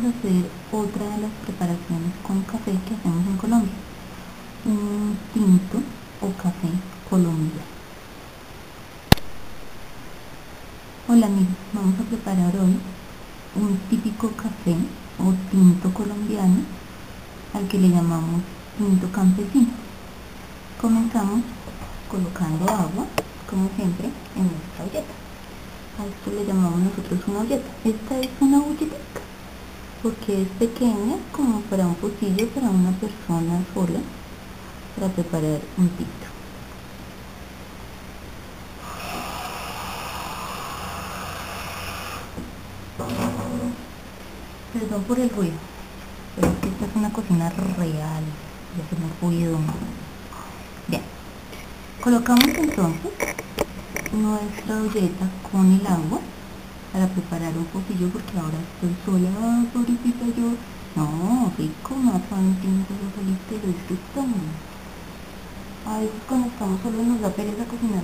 vamos a hacer otra de las preparaciones con café que hacemos en Colombia. Un tinto o café colombiano. Hola amigos, vamos a preparar hoy un típico café o tinto colombiano al que le llamamos tinto campesino. Comenzamos colocando agua, como siempre, en nuestra olleta. A esto le llamamos nosotros una olleta. Esta es una olleta porque es pequeña como para un pocillo para una persona sola para preparar un tinto. Perdón por el ruido, pero esta es una cocina real, ya que no ruido. Bien, colocamos entonces nuestra olleta con el agua para preparar un pocillo porque ahora estoy sola, pobrecita yo. No, rico, más tinto yo solita, pero disfruto. A veces cuando estamos solos nos da pereza cocinar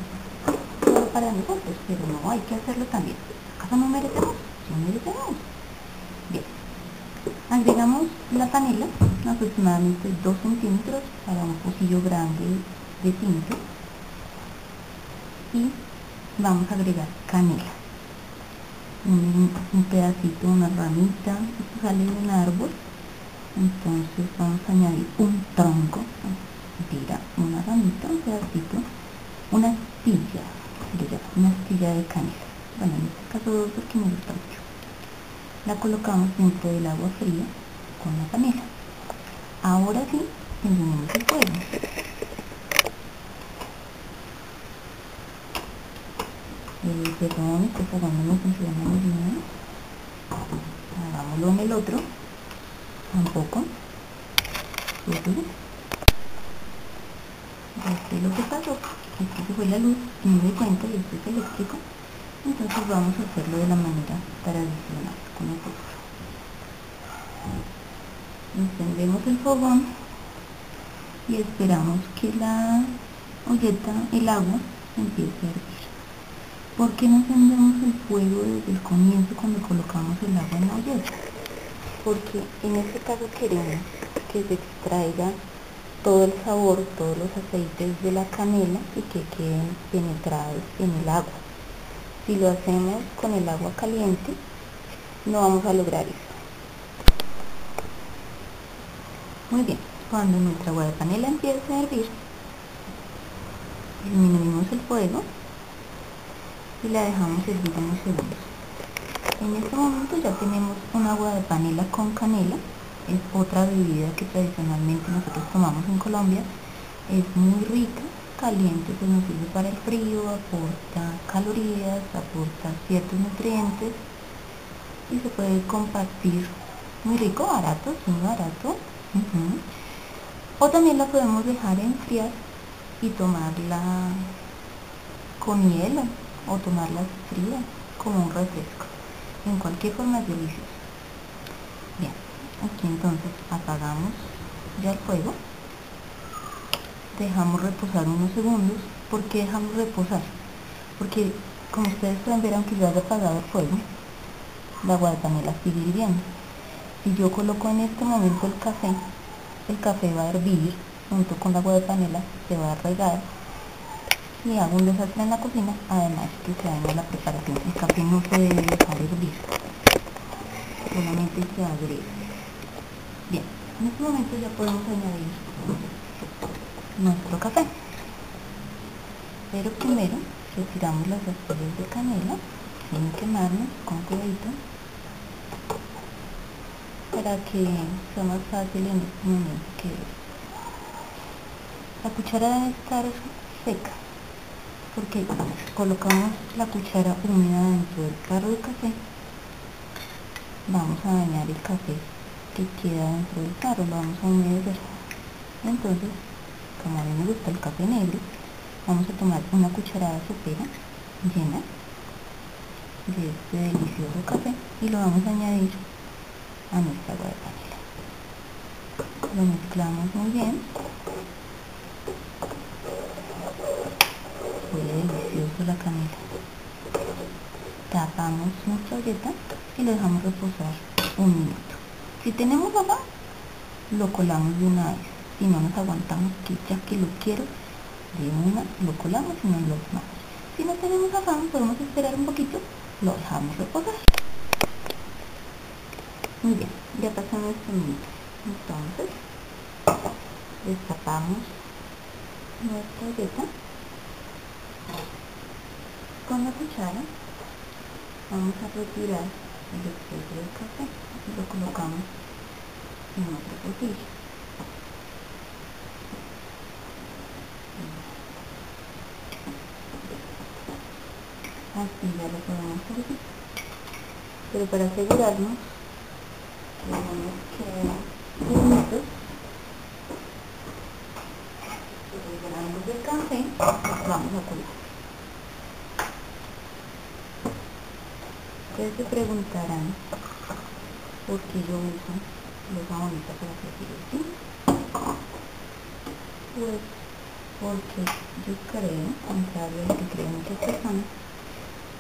solo para nosotros, pero no, hay que hacerlo también. ¿Acaso no merecemos? Sí merecemos. Bien. Agregamos la panela, aproximadamente 2 centímetros para un pocillo grande de tinto. Y vamos a agregar canela un, pedacito, una ramita, sale de un árbol, entonces vamos a añadir un tronco, tira una ramita, un pedacito, una astilla, una astilla de canela, bueno en este caso dos porque me gusta mucho. La colocamos dentro del agua fría con la canela. Ahora sí, encendemos el fuego. eh, perdón, este segundo no funciona hagámoslo en el otro tampoco este lo que pasó es que se fue la luz y me doy cuenta y esto es eléctrico entonces vamos a hacerlo de la manera tradicional con el fuego encendemos el fogón y esperamos que la olleta, el agua empiece a hervir. ¿Por qué no encendemos el fuego desde el comienzo cuando colocamos el agua en la olleta? Porque en este caso queremos que se extraiga todo el sabor, todos los aceites de la canela y que queden penetrados en el agua. Si lo hacemos con el agua caliente, no vamos a lograr eso. Muy bien, cuando nuestra agua de panela empiece a hervir, disminuimos el fuego y la dejamos servir unos segundos. En este momento ya tenemos un agua de panela con canela, es otra bebida que tradicionalmente nosotros tomamos en Colombia, es muy rica, caliente pues nos sirve para el frío, aporta calorías, aporta ciertos nutrientes y se puede compartir muy rico, barato, muy barato. O también la podemos dejar enfriar y tomarla con hielo o tomarlas frías como un refresco. En cualquier forma es delicioso. Bien, aquí entonces apagamos ya el fuego. Dejamos reposar unos segundos. ¿Por qué dejamos reposar? Porque como ustedes pueden ver, aunque ya haya apagado el fuego, la panela sigue hirviendo. Si yo coloco en este momento el café, el café va a hervir junto con la panela, se va a regar y hago un desastre en la cocina, además que se daña la preparación. El café no se debe dejar hervir, solamente se agrega. Bien, en este momento ya podemos añadir nuestro café. Pero primero retiramos las estrellas de canela sin quemarnos con cuidadito para que sea más fácil en este momento que la cuchara debe estar seca porque colocamos la cuchara húmeda dentro del carro de café. Vamos a dañar el café que queda dentro del carro, lo vamos a humedecer. Entonces como a mí me gusta el café negro vamos a tomar una cucharada sopera llena de este delicioso café y lo vamos a añadir a nuestra agua de panela. Lo mezclamos muy bien delicioso la canela. Tapamos nuestra olleta y lo dejamos reposar un minuto. Si tenemos afán, lo colamos de una vez. Si no nos aguantamos, que ya que lo quiero, de una lo colamos y no lo vamos. Si no tenemos afán, podemos esperar un poquito, lo dejamos reposar. Muy bien, ya pasó nuestro minuto. Entonces, destapamos nuestra galleta con la cuchara vamos a retirar el exceso de café y lo colocamos en otra botella así ya lo podemos servir. Pero para asegurarnos tenemos que minutos del café vamos a colar Ustedes se preguntarán por qué yo uso losa bonita para hacer así. Pues porque yo creo, contrario a lo que creen muchas personas,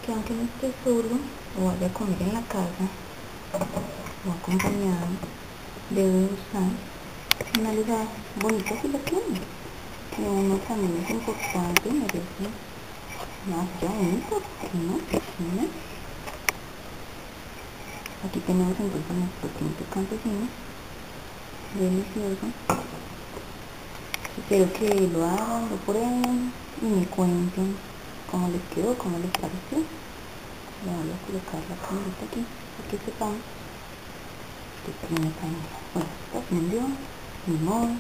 que aunque no esté solo o vaya a comer en la casa o acompañado, debe usar una lugar bonita si la tiene. Que uno también es importante, merece más ya único, ¿no? Aquí tenemos entonces nuestro tinto campesino. Delicioso. Espero que lo hagan, lo prueben y me cuenten cómo les quedó, cómo les pareció. Le voy a colocar la camarita aquí para que sepamos que tiene canela. Bueno, está fundió, limón,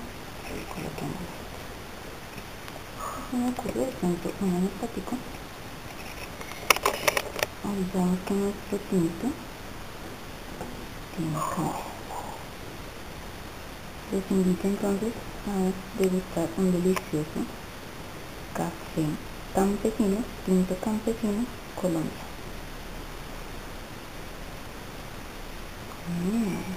coloquemos se me ocurre de pronto un anestático. Olvidamos que nuestro tinto can cut. Using the template, now they will start on the list using Captain Campesino into Campesino, Colombia. Yeah.